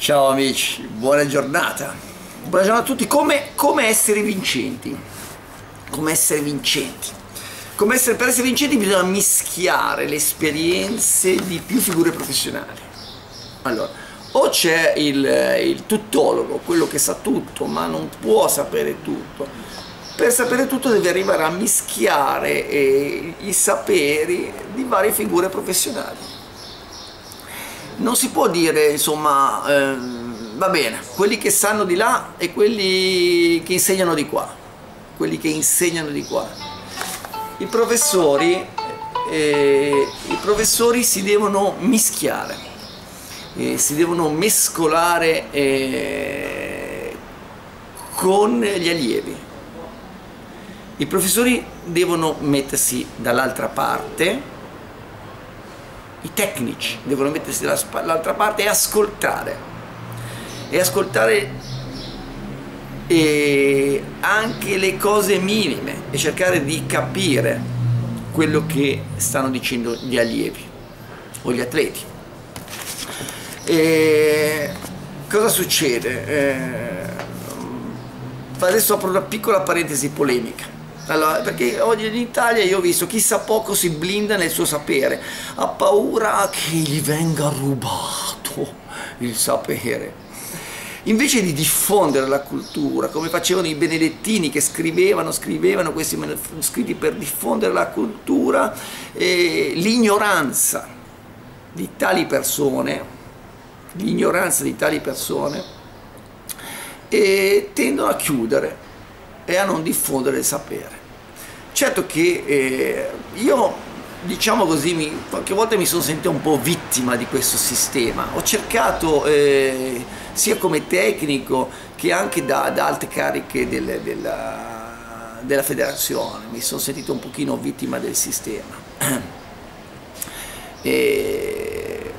Ciao amici, buona giornata. Buona giornata a tutti. Come, come essere vincenti? Come essere vincenti? Come essere, per essere vincenti bisogna mischiare le esperienze di più figure professionali. Allora, o c'è il, il tuttologo, quello che sa tutto ma non può sapere tutto. Per sapere tutto deve arrivare a mischiare eh, i saperi di varie figure professionali non si può dire insomma eh, va bene quelli che sanno di là e quelli che insegnano di qua. Quelli che insegnano di qua. I professori eh, i professori si devono mischiare eh, si devono mescolare eh, con gli allievi. I professori devono mettersi dall'altra parte i tecnici devono mettersi dall'altra parte e ascoltare e ascoltare e anche le cose minime e cercare di capire quello che stanno dicendo gli allievi o gli atleti. E cosa succede? Eh, adesso apro una piccola parentesi polemica allora, perché oggi in Italia io ho visto chi sa poco si blinda nel suo sapere, ha paura che gli venga rubato il sapere. Invece di diffondere la cultura, come facevano i benedettini che scrivevano, scrivevano questi manoscritti per diffondere la cultura, eh, l'ignoranza di tali persone, l'ignoranza di tali persone, eh, tendono a chiudere e a non diffondere il sapere. Certo che eh, io, diciamo così, mi, qualche volta mi sono sentito un po' vittima di questo sistema. Ho cercato, eh, sia come tecnico che anche da, da alte cariche del, della, della federazione, mi sono sentito un pochino vittima del sistema. E,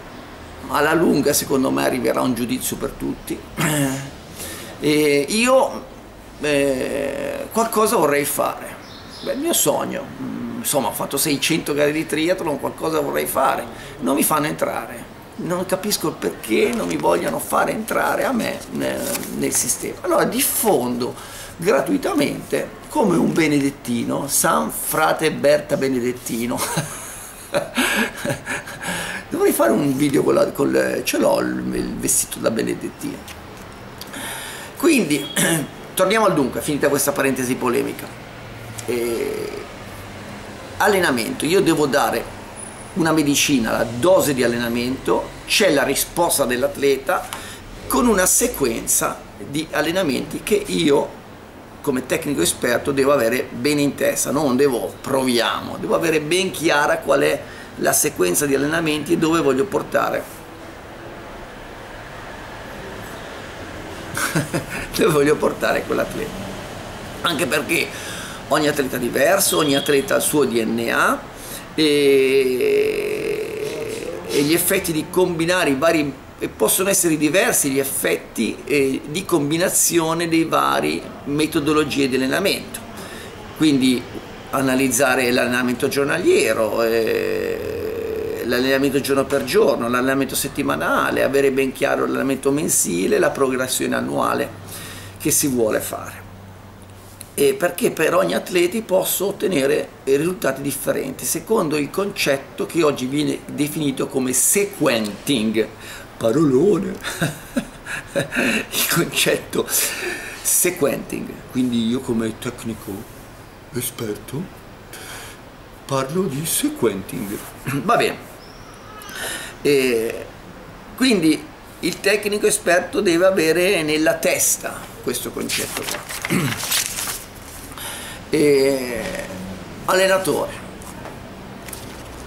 alla lunga secondo me arriverà un giudizio per tutti. E io eh, qualcosa vorrei fare Beh, il mio sogno, mm, insomma ho fatto 600 gare di triathlon, qualcosa vorrei fare, non mi fanno entrare, non capisco il perché non mi vogliono fare entrare a me nel, sistema. Allora diffondo gratuitamente come un benedettino, San Frate Berta Benedettino. Dovrei fare un video con, la, con ce l'ho il, il vestito da benedettino. Quindi, torniamo al dunque, finita questa parentesi polemica eh, allenamento, io devo dare una medicina, la dose di allenamento, c'è la risposta dell'atleta con una sequenza di allenamenti che io come tecnico esperto devo avere bene in testa, non devo proviamo, devo avere ben chiara qual è la sequenza di allenamenti e dove voglio portare. Dove voglio portare quell'atleta. Anche perché ogni atleta è diverso, ogni atleta ha il suo DNA e, e gli effetti di combinare i vari possono essere diversi gli effetti eh, di combinazione dei vari metodologie di allenamento. Quindi analizzare l'allenamento giornaliero eh, l'allenamento giorno per giorno l'allenamento settimanale avere ben chiaro l'allenamento mensile la progressione annuale che si vuole fare e perché per ogni atleta posso ottenere risultati differenti secondo il concetto che oggi viene definito come sequenting. Parolone. Il concetto sequenting. Quindi io come tecnico esperto parlo di sequenting. Va bene. E quindi il tecnico esperto deve avere nella testa questo concetto qua e allenatore.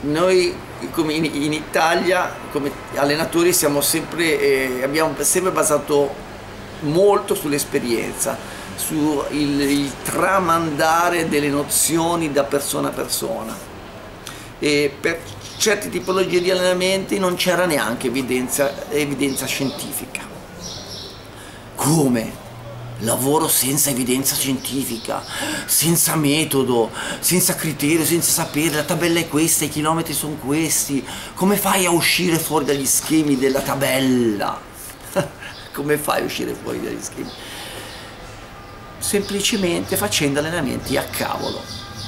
Noi come in, in, Italia come allenatori siamo sempre, eh, abbiamo sempre basato molto sull'esperienza, sul tramandare delle nozioni da persona a persona. E per certe tipologie di allenamenti non c'era neanche evidenza, evidenza scientifica. Come? Lavoro senza evidenza scientifica, senza metodo, senza criterio, senza sapere, la tabella è questa, i chilometri sono questi, come fai a uscire fuori dagli schemi della tabella? come fai a uscire fuori dagli schemi? Semplicemente facendo allenamenti a cavolo.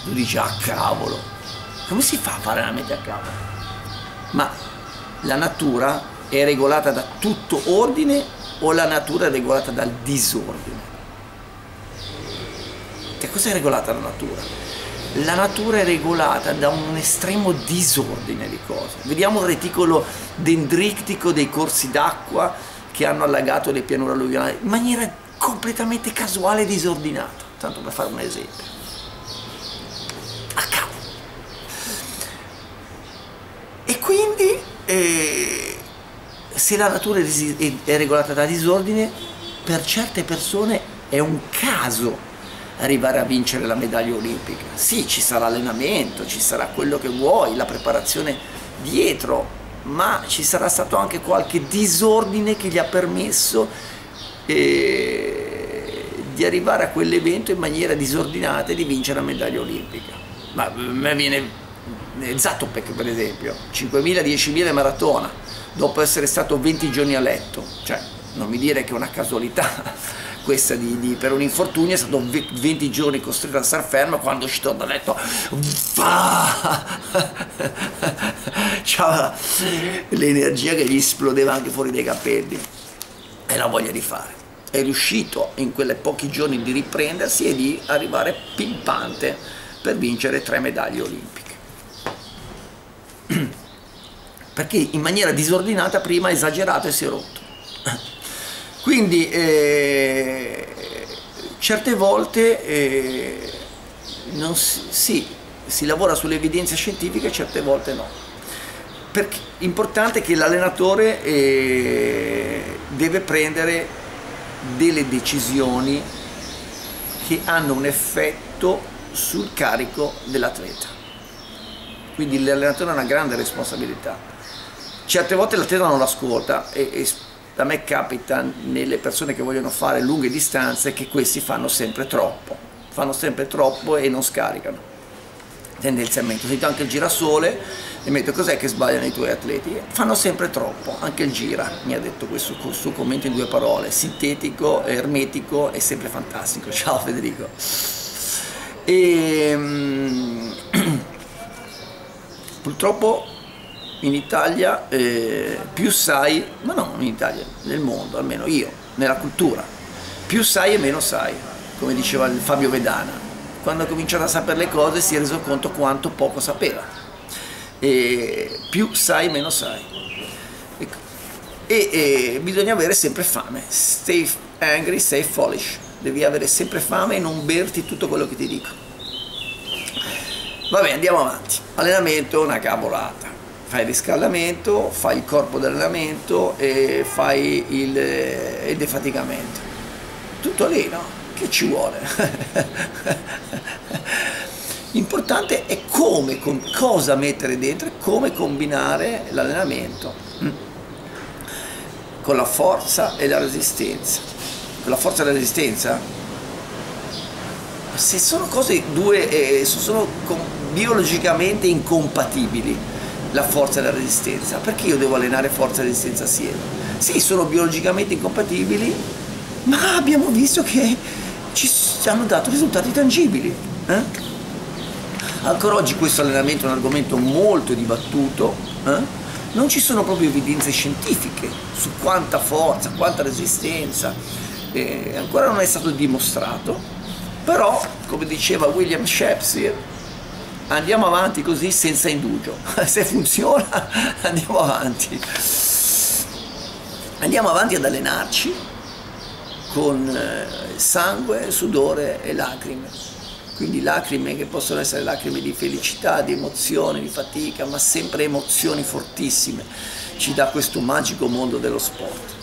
Tu dici a cavolo. Come si fa a fare allenamenti a cavolo? Ma la natura è regolata da tutto ordine o la natura è regolata dal disordine? Che cosa è regolata la natura? La natura è regolata da un estremo disordine di cose. Vediamo il reticolo dendritico dei corsi d'acqua che hanno allagato le pianure alluvionali in maniera completamente casuale e disordinata, tanto per fare un esempio. A capo. E quindi eh, se la natura è regolata da disordine, per certe persone è un caso arrivare a vincere la medaglia olimpica. Sì, ci sarà allenamento, ci sarà quello che vuoi, la preparazione dietro, ma ci sarà stato anche qualche disordine che gli ha permesso eh, di arrivare a quell'evento in maniera disordinata e di vincere la medaglia olimpica. Ma a me viene Zatopek per esempio, 5.000, 10.000 maratona, dopo essere stato 20 giorni a letto, cioè non mi dire che è una casualità questa di, di, per un infortunio è stato 20 giorni costretto a star fermo quando è uscito da letto c'era l'energia che gli esplodeva anche fuori dai capelli. E la voglia di fare. È riuscito in quei pochi giorni di riprendersi e di arrivare pimpante per vincere tre medaglie olimpiche perché in maniera disordinata prima ha esagerato e si è rotto quindi eh, certe volte eh, si, sì, si lavora sulle evidenze scientifiche, certe volte no. Perché importante che l'allenatore eh, deve prendere delle decisioni che hanno un effetto sul carico dell'atleta. Quindi l'allenatore ha una grande responsabilità. Certe volte l'atleta non l'ascolta e, e a me capita nelle persone che vogliono fare lunghe distanze che questi fanno sempre troppo, fanno sempre troppo e non scaricano tendenzialmente. Sento anche il girasole e metto cos'è che sbagliano i tuoi atleti? Fanno sempre troppo, anche il gira mi ha detto questo suo commento in due parole, sintetico, ermetico e sempre fantastico. Ciao Federico. E, um, purtroppo in Italia eh, più sai, ma non in Italia, nel mondo, almeno io, nella cultura, più sai e meno sai, come diceva Fabio Vedana. Quando ha cominciato a sapere le cose si è reso conto quanto poco sapeva. E più sai, meno sai. E, e, e bisogna avere sempre fame. Stay angry, stay foolish. Devi avere sempre fame e non berti tutto quello che ti dico. Vabbè, andiamo avanti. Allenamento, una cavolata fai il riscaldamento, fai il corpo d'allenamento e fai il, il defaticamento. Tutto lì, no? Che ci vuole? L'importante è come, con cosa mettere dentro e come combinare l'allenamento mm. con la forza e la resistenza. Con la forza e la resistenza? Se sono cose due, eh, sono biologicamente incompatibili, la forza e la resistenza. Perché io devo allenare forza e resistenza assieme? Sì, sono biologicamente incompatibili, ma abbiamo visto che ci hanno dato risultati tangibili. Eh? Ancora oggi questo allenamento è un argomento molto dibattuto, eh? non ci sono proprio evidenze scientifiche su quanta forza, quanta resistenza, eh, ancora non è stato dimostrato, però come diceva William Shakespeare, andiamo avanti così senza indugio. Se funziona andiamo avanti. Andiamo avanti ad allenarci con eh, sangue, sudore e lacrime. Quindi lacrime che possono essere lacrime di felicità, di emozione, di fatica ma sempre emozioni fortissime. Ci dà questo magico mondo dello sport.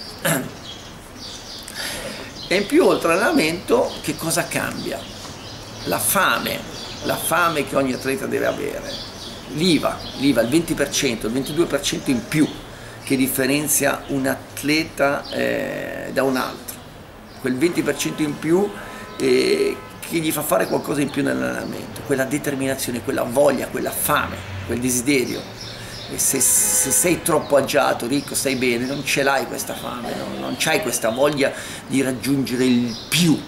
E in più oltre all'allenamento che cosa cambia? la fame la fame che ogni atleta deve avere, l'IVA, l'IVA il 20%, il 22% in più che differenzia un atleta eh, da un altro, quel 20% in più eh, che gli fa fare qualcosa in più nell'allenamento, quella determinazione, quella voglia, quella fame, quel desiderio. E se, se, sei troppo agiato, ricco, stai bene, non ce l'hai questa fame, non, non c'hai questa voglia di raggiungere il più.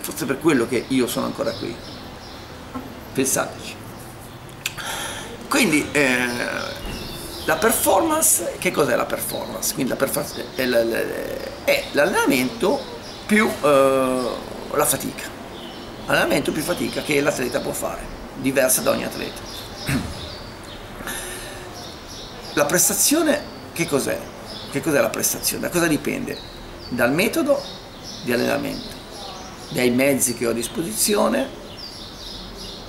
Forse per quello che io sono ancora qui. Pensateci. Quindi eh, la performance, che cos'è la performance? Quindi la performance è l'allenamento più eh, la fatica. Allenamento più fatica che l'atleta può fare, diversa da ogni atleta. La prestazione che cos'è? Che cos'è la prestazione? Da cosa dipende? Dal metodo di allenamento, dai mezzi che ho a disposizione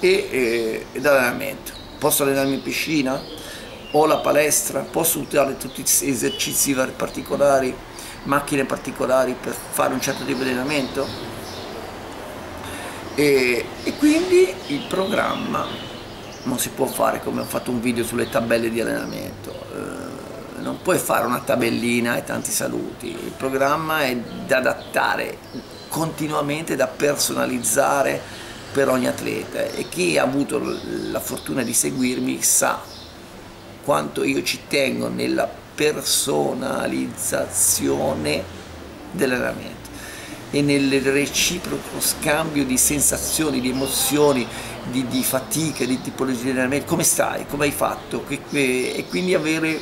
e, e, e dall'allenamento posso allenarmi in piscina, ho la palestra, posso utilizzare tutti gli esercizi particolari, macchine particolari per fare un certo tipo di allenamento? E, e quindi il programma non si può fare come ho fatto un video sulle tabelle di allenamento. Eh, non puoi fare una tabellina e tanti saluti. Il programma è da adattare continuamente da personalizzare per ogni atleta e chi ha avuto la fortuna di seguirmi sa quanto io ci tengo nella personalizzazione dell'allenamento e nel reciproco scambio di sensazioni, di emozioni, di, di fatica, di tipologia di allenamento, come stai, come hai fatto e quindi avere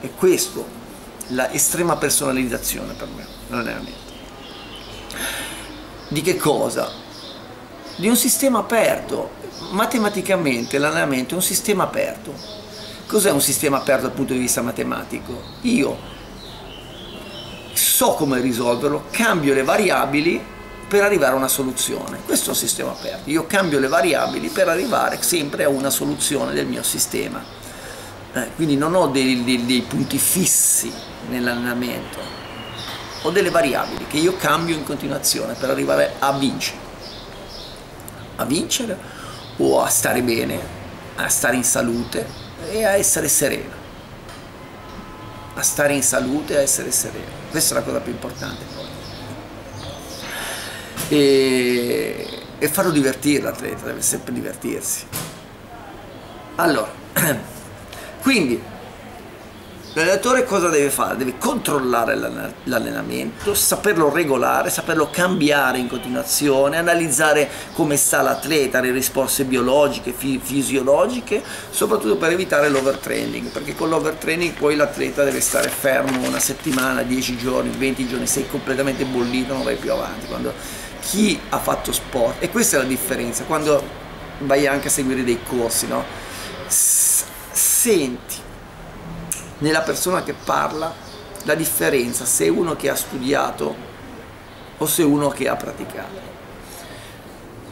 è questo, l'estrema personalizzazione per me, l'allenamento. Di che cosa? Di un sistema aperto. Matematicamente l'allenamento è un sistema aperto. Cos'è un sistema aperto dal punto di vista matematico? Io so come risolverlo, cambio le variabili per arrivare a una soluzione. Questo è un sistema aperto. Io cambio le variabili per arrivare sempre a una soluzione del mio sistema. Eh, quindi non ho dei, dei, dei punti fissi nell'allenamento, ho delle variabili che io cambio in continuazione per arrivare a vincere a vincere o a stare bene, a stare in salute e a essere sereno. A stare in salute e a essere sereno. Questa è la cosa più importante poi. E, e farlo divertire l'atleta, deve sempre divertirsi. Allora, quindi L'allenatore cosa deve fare? Deve controllare l'allenamento, saperlo regolare, saperlo cambiare in continuazione, analizzare come sta l'atleta, le risposte biologiche, fisiologiche, soprattutto per evitare l'overtraining, perché con l'overtraining poi l'atleta deve stare fermo una settimana, 10 giorni, 20 giorni, sei completamente bollito, non vai più avanti. Quando chi ha fatto sport, e questa è la differenza, quando vai anche a seguire dei corsi, no? S- senti nella persona che parla la differenza se uno che ha studiato o se uno che ha praticato.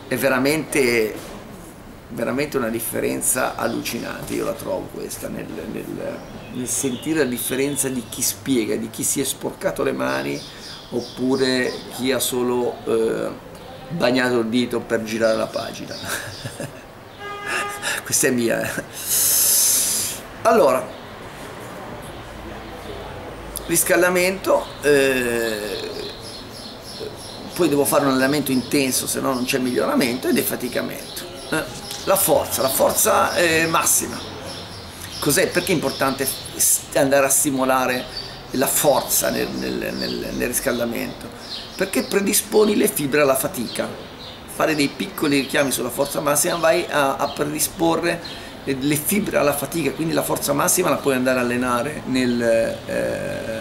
È veramente, veramente una differenza allucinante, io la trovo questa, nel, nel, nel sentire la differenza di chi spiega, di chi si è sporcato le mani oppure chi ha solo eh, bagnato il dito per girare la pagina. Questa è mia. Eh. Allora, riscaldamento, eh, poi devo fare un allenamento intenso se no non c'è miglioramento e defaticamento. Eh, la forza, la forza eh, massima. Cos'è? Perché è importante andare a stimolare la forza nel, nel, nel, nel riscaldamento? Perché predisponi le fibre alla fatica. Fare dei piccoli richiami sulla forza massima vai a, a predisporre le fibre alla fatica, quindi la forza massima la puoi andare a allenare nel, eh,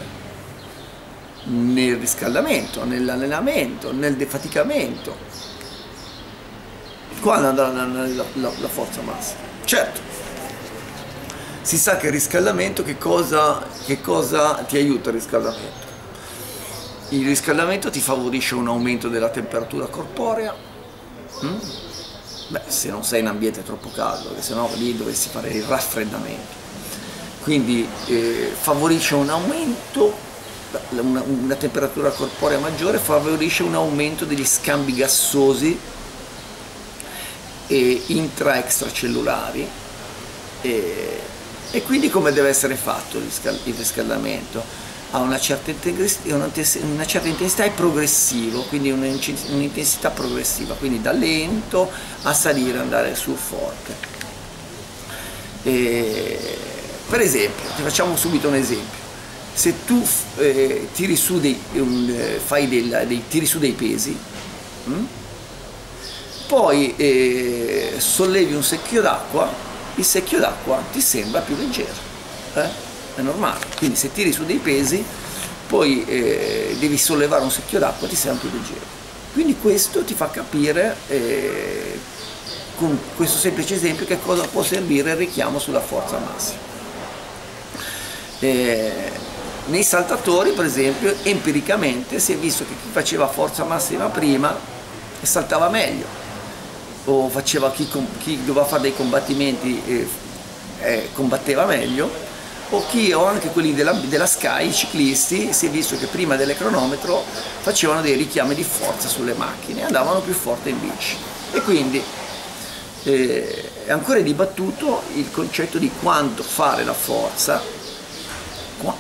nel riscaldamento, nell'allenamento, nel defaticamento. Quando andrà la, la, la, forza massima? Certo, si sa che il riscaldamento che cosa, che cosa ti aiuta il riscaldamento? Il riscaldamento ti favorisce un aumento della temperatura corporea, mm? Beh, se non sei in ambiente troppo caldo, perché sennò lì dovresti fare il raffreddamento. Quindi eh, favorisce un aumento, una, una, temperatura corporea maggiore favorisce un aumento degli scambi gassosi e intra-extracellulari e, e, quindi come deve essere fatto il riscaldamento? Ha una certa, una certa intensità e progressivo, quindi un'intensità progressiva, quindi da lento a salire, andare su forte. E Per esempio, ti facciamo subito un esempio. Se tu eh, tiri su dei, eh, del, dei, tiri su dei pesi, mh? Hm? poi eh, sollevi un secchio d'acqua, il secchio d'acqua ti sembra più leggero, eh? È normale. Quindi se tiri su dei pesi, poi eh, devi sollevare un secchio d'acqua, ti sembra più leggero. Quindi questo ti fa capire eh, con questo semplice esempio che cosa può servire il richiamo sulla forza massima. Eh, nei saltatori per esempio empiricamente si è visto che chi faceva forza massima prima saltava meglio o faceva chi, chi doveva fare dei combattimenti eh, eh, combatteva meglio o chi o anche quelli della, della Sky, i ciclisti, si è visto che prima del cronometro facevano dei richiami di forza sulle macchine andavano più forte in bici e quindi eh, è ancora dibattuto il concetto di quanto fare la forza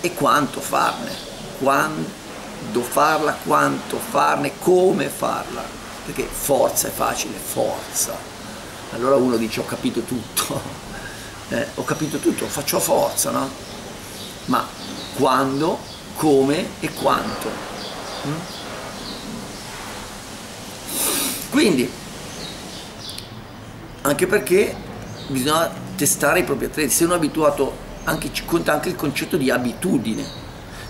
e quanto farne, quando farla, quanto farne, come farla, perché forza è facile, forza. Allora uno dice ho capito tutto, eh, ho capito tutto, faccio forza, no? Ma quando, come e quanto? Mm? Quindi anche perché bisogna testare i propri atleti, se uno è abituato, anche, conta anche il concetto di abitudine,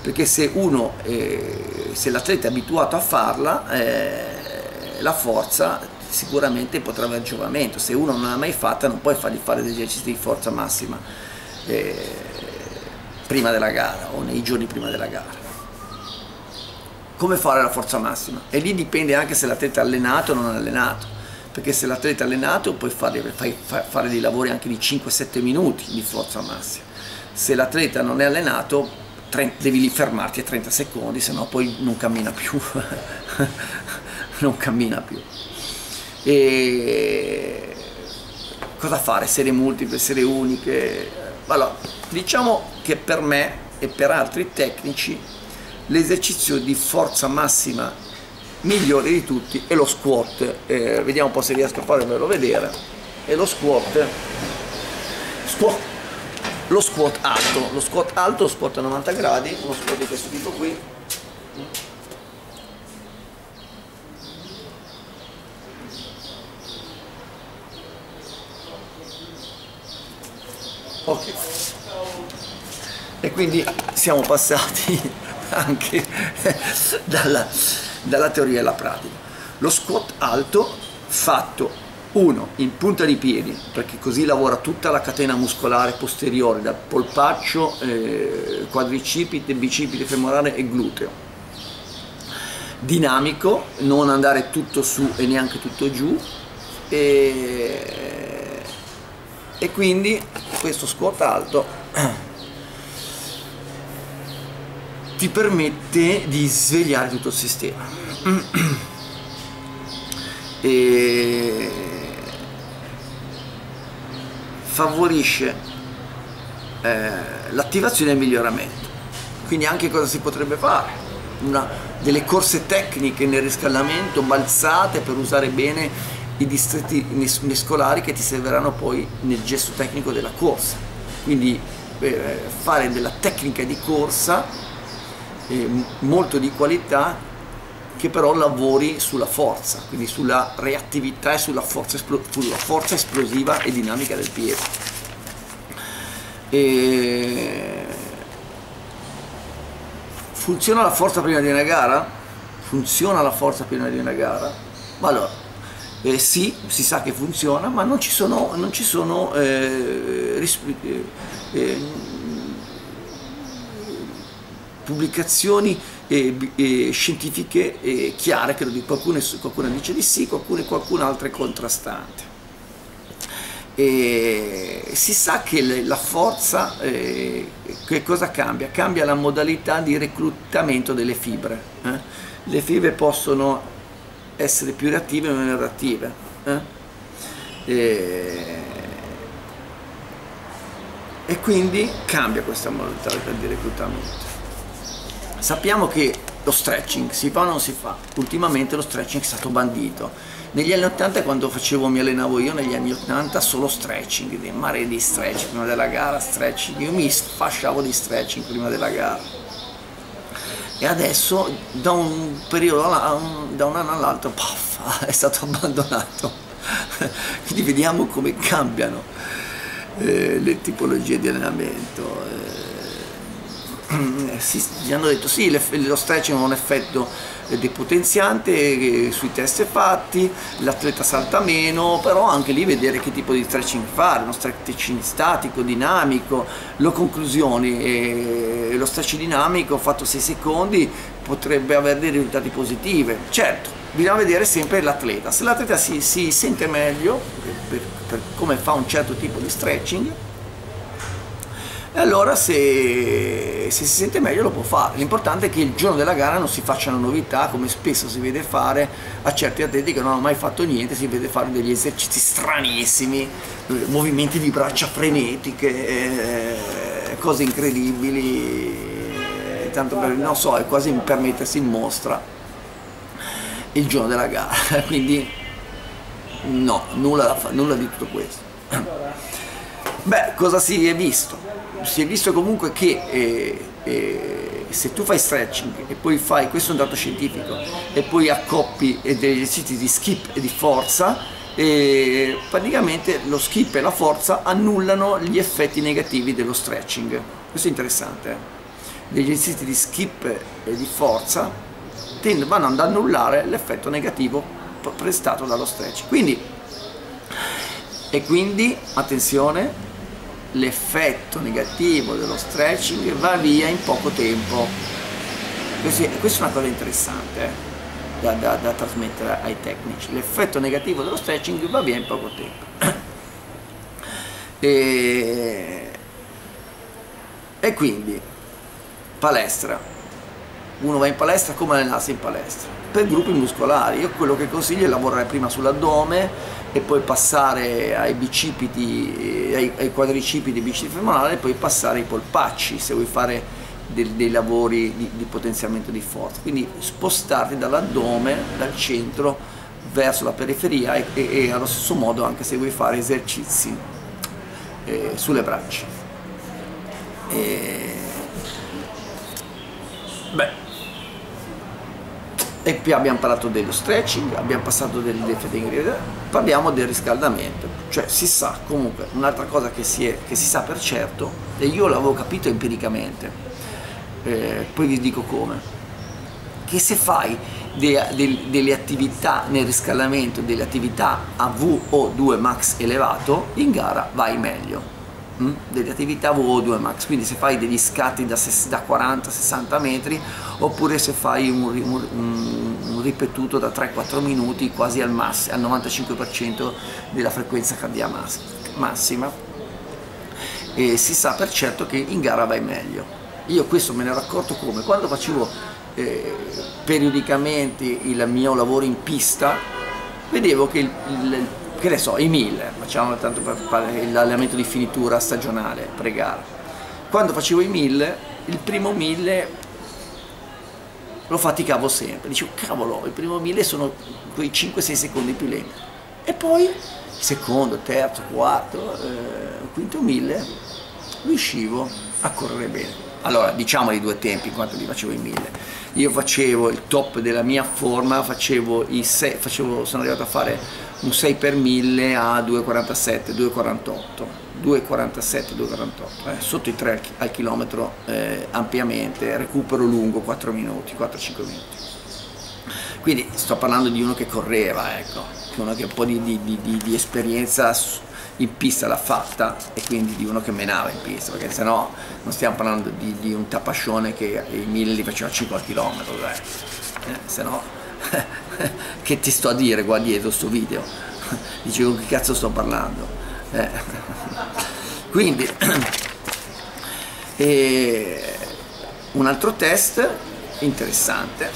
perché se uno, eh, se l'atleta è abituato a farla, eh, la forza sicuramente potrà avere giovamento, se uno non l'ha mai fatta non puoi fargli fare degli esercizi di forza massima eh, prima della gara o nei giorni prima della gara. Come fare la forza massima? E lì dipende anche se l'atleta è allenato o non è allenato perché se l'atleta è allenato puoi fare, fai, fare dei lavori anche di 5-7 minuti di forza massima. Se l'atleta non è allenato 30, devi fermarti a 30 secondi, se no poi non cammina più. non cammina più. E cosa fare? Serie multiple, serie uniche? Allora, diciamo che per me e per altri tecnici l'esercizio di forza massima migliore di tutti è lo squat. Eh, vediamo un po' se riesco a farvelo vedere. È lo squat. Squat. Lo squat alto. Lo squat alto lo squat a 90 gradi uno squat di questo tipo qui e quindi siamo passati anche dalla dalla teoria alla pratica. Lo squat alto fatto uno in punta di piedi perché così lavora tutta la catena muscolare posteriore dal polpaccio, eh, quadricipite, bicipite femorale e gluteo dinamico, non andare tutto su e neanche tutto giù e, e quindi questo squat alto ti permette di svegliare tutto il sistema. E favorisce eh, l'attivazione e il miglioramento. Quindi anche cosa si potrebbe fare? Una, delle corse tecniche nel riscaldamento balzate per usare bene i distretti mescolari che ti serviranno poi nel gesto tecnico della corsa quindi eh, fare della tecnica di corsa eh, molto di qualità che però lavori sulla forza, quindi sulla reattività e sulla forza, sulla forza esplosiva e dinamica del piede. E... Funziona la forza prima di una gara? Funziona la forza prima di una gara? Ma allora, eh, sì, si sa che funziona, ma non ci sono, non ci sono eh, eh, eh pubblicazioni eh, eh, scientifiche chiare, credo che qualcuno, qualcuno, dice di sì, qualcuno, qualcun altro è contrastante. E si sa che la forza, che cosa cambia? Cambia la modalità di reclutamento delle fibre. Le fibre possono essere più reattive o meno reattive. Eh. e quindi cambia questa modalità di reclutamento. Sappiamo che lo stretching si fa o non si fa? Ultimamente lo stretching è stato bandito. Negli anni 80 quando facevo, mi allenavo io, negli anni 80 solo stretching, dei mare di stretching prima della gara, stretching, io mi sfasciavo di stretching prima della gara. E adesso da un periodo, da un anno all'altro, è stato abbandonato. Quindi vediamo come cambiano eh, le tipologie di allenamento. Eh, si, gli hanno detto sì, lo stretching ha un effetto depotenziante eh, sui test fatti, l'atleta salta meno, però anche lì vedere che tipo di stretching fare, uno stretching statico, dinamico, le conclusioni, eh, lo stretching dinamico fatto 6 secondi potrebbe avere dei risultati positivi, certo, bisogna vedere sempre l'atleta, se l'atleta si, si, sente meglio per, per come fa un certo tipo di stretching, e allora se, se, si sente meglio lo può fare. L'importante è che il giorno della gara non si facciano novità come spesso si vede fare a certi atleti che non hanno mai fatto niente, si vede fare degli esercizi stranissimi, movimenti di braccia frenetiche, eh, cose incredibili, tanto per, non so, è quasi per mettersi in mostra il giorno della gara, quindi no, nulla, nulla di tutto questo. Beh, cosa si è visto? si è visto comunque che eh, eh, se tu fai stretching e poi fai, questo è un dato scientifico, e poi accoppi eh, degli esercizi di skip e di forza, e praticamente lo skip e la forza annullano gli effetti negativi dello stretching. Questo è interessante. Eh? Degli esercizi di skip e di forza vanno ad annullare l'effetto negativo prestato dallo stretching. Quindi, e quindi, attenzione, l'effetto negativo dello stretching va via in poco tempo. Questa è una cosa interessante eh, da, da, da, trasmettere ai tecnici. L'effetto negativo dello stretching va via in poco tempo. E, e quindi palestra. Uno va in palestra come allenarsi in palestra? Per gruppi muscolari. Io quello che consiglio è lavorare prima sull'addome e poi passare ai bicipiti, ai, ai quadricipiti, bicipiti femorali e poi passare ai polpacci se vuoi fare dei, dei lavori di, di, potenziamento di forza. Quindi spostarti dall'addome, dal centro verso la periferia e, e, e, allo stesso modo anche se vuoi fare esercizi eh, sulle braccia. E... Beh, e qui abbiamo parlato dello stretching, abbiamo passato del lifting, parliamo del riscaldamento, cioè si sa comunque un'altra cosa che si, è, che si sa per certo, e io l'avevo capito empiricamente, eh, poi vi dico come, che se fai de, de, delle attività nel riscaldamento, delle attività a VO2 max elevato, in gara vai meglio Mm? delle attività VO2 max. Quindi se fai degli scatti da, da 40-60 metri oppure se fai un, un, un ripetuto da 3-4 minuti quasi al, mass, al 95% della frequenza cardiaca massima. E si sa per certo che in gara vai meglio. Io questo me ne ero accorto come? Quando facevo eh, periodicamente il mio lavoro in pista vedevo che il, il che ne so, i mille, facciamo tanto per fare l'allenamento di finitura stagionale, pre-gara. Quando facevo i mille, il primo mille lo faticavo sempre, dicevo cavolo, il primo mille sono quei 5-6 secondi più lenti. E poi il secondo, terzo, quarto, eh, quinto mille riuscivo a correre bene. Allora, diciamo i due tempi quanto li facevo in mille. Io facevo il top della mia forma, facevo i 6, facevo, sono arrivato a fare un 6 per 1000 a 2,47, 2,48, 2,47, 2,48, eh, sotto i 3 al, chilometro eh, ampiamente, recupero lungo 4 minuti, 4-5 minuti. Quindi sto parlando di uno che correva, ecco, uno che un po' di, di, di, di esperienza in pista l'ha fatta e quindi di uno che menava in pista, perché sennò non stiamo parlando di, di un tapascione che i 1000 li faceva 5 km, eh, se no che ti sto a dire qua dietro sto video? Dicevo che cazzo sto parlando? Eh. quindi eh, un altro test interessante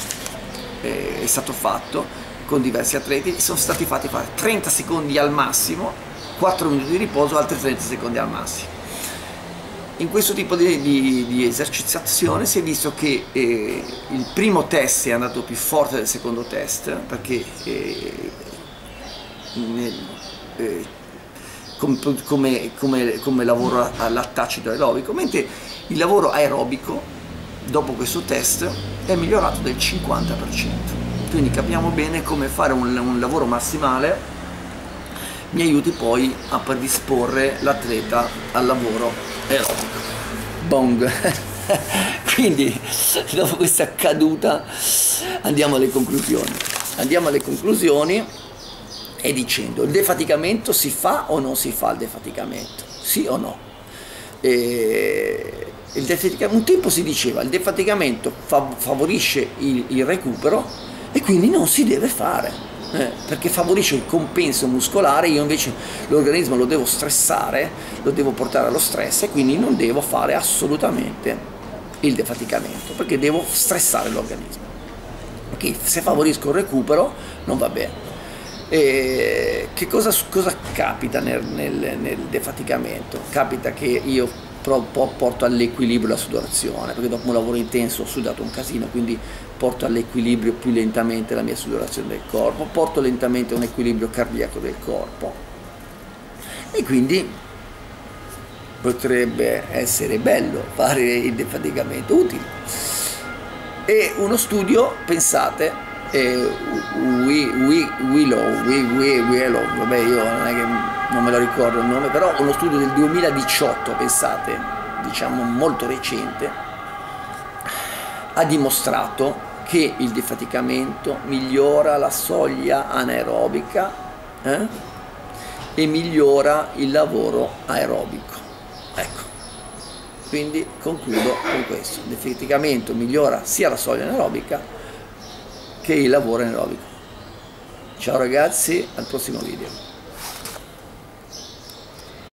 eh, è stato fatto con diversi atleti sono stati fatti fare 30 secondi al massimo 4 minuti di riposo altri 30 secondi al massimo in questo tipo di, di, di esercitazione si è visto che eh, il primo test è andato più forte del secondo test perché eh, nel, eh, com, come, come, come, lavoro all'attacido aerobico, mentre il lavoro aerobico dopo questo test è migliorato del 50%. Quindi capiamo bene come fare un, un lavoro massimale mi aiuti poi a predisporre l'atleta al lavoro aerobico. Bong! Quindi dopo questa caduta andiamo alle conclusioni. Andiamo alle conclusioni e dicendo il defaticamento si fa o non si fa il defaticamento? Sì o no? E un tempo si diceva il defaticamento favorisce il, il recupero e quindi non si deve fare eh, perché favorisce il compenso muscolare, io invece l'organismo lo devo stressare, lo devo portare allo stress e quindi non devo fare assolutamente il defaticamento, perché devo stressare l'organismo. Okay, se favorisco il recupero non va bene. E che cosa, cosa capita nel, nel, nel defaticamento? Capita che io porto all'equilibrio la sudorazione, perché dopo un lavoro intenso ho sudato un casino, quindi porto all'equilibrio più lentamente la mia sudorazione del corpo, porto lentamente un equilibrio cardiaco del corpo e quindi potrebbe essere bello fare il defaticamento utile. E uno studio, pensate, eh, Willow, Willow, vabbè io non è che non me lo ricordo il nome, però uno studio del 2018, pensate, diciamo molto recente, ha dimostrato che il defaticamento migliora la soglia anaerobica eh? e migliora il lavoro aerobico. Ecco, quindi concludo con questo. Il defaticamento migliora sia la soglia anaerobica che il lavoro anaerobico. Ciao ragazzi, al prossimo video.